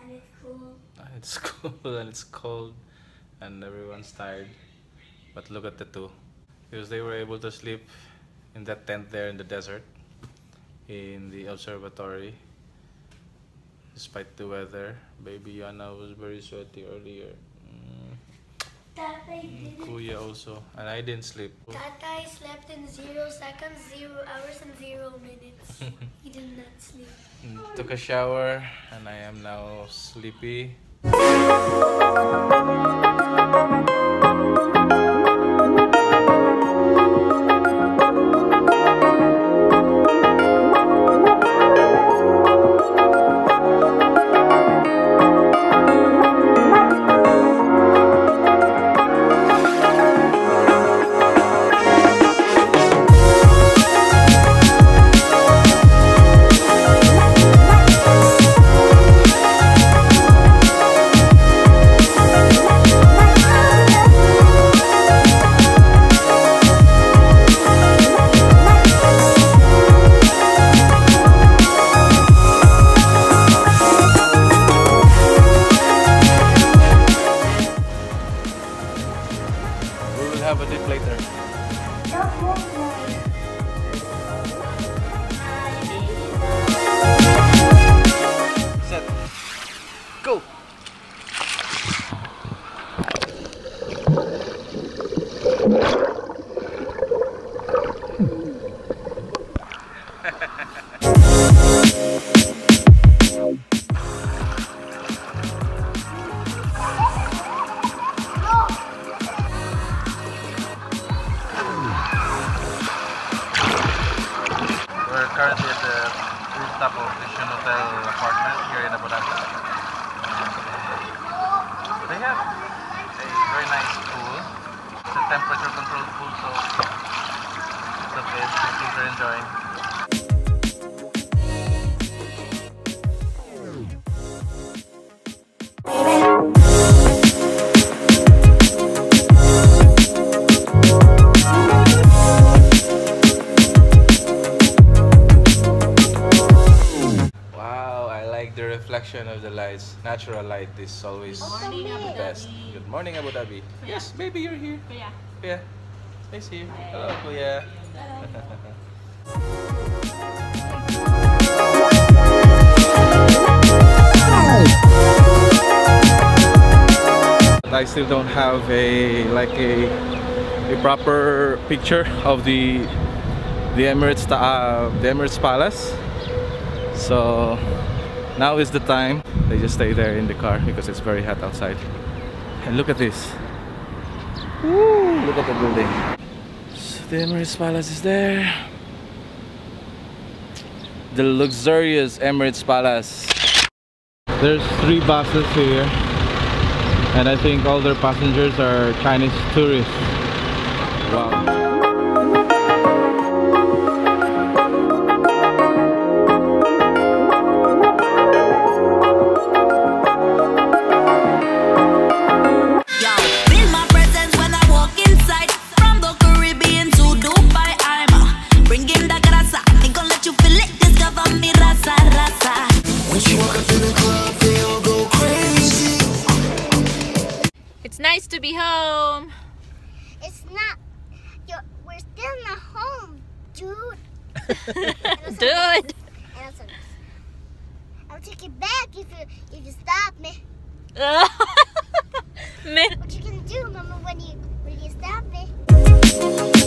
And it's cool. And It's cool and it's cold and everyone's tired. But look at the two. Because they were able to sleep in that tent there in the desert in the observatory despite the weather. Baby Yana was very sweaty earlier. Mm. Kuya also. And I didn't sleep. Tatay slept in zero seconds, zero hours, and zero minutes. he did not sleep. Mm, Took a shower and I am now sleepy. Later. Currently at the rooftop of Vision Hotel apartment here in Abu Dhabi. Uh, they have a very nice pool. It's a temperature controlled pool, so it's. The kids are enjoying. Reflection of the lights. Natural light is always Morning, the best. Dhabi. Good morning, Abu Dhabi. Yes, baby, you're here. Kuya. Kuya, nice here. Hello, Kuya. I still don't have a like a a proper picture of the the Emirates uh, the Emirates Palace. So now is the time. They just stay there in the car because it's very hot outside. And look at this. Woo, look at the building. So the Emirates Palace is there. The luxurious Emirates Palace. There's three buses here. And I think all their passengers are Chinese tourists. Wow. To be home. It's not. You're, we're still not home, dude. Dude. I'll take it back if you if you stop me. Me- What you gonna do, Mama, when you when you stop me?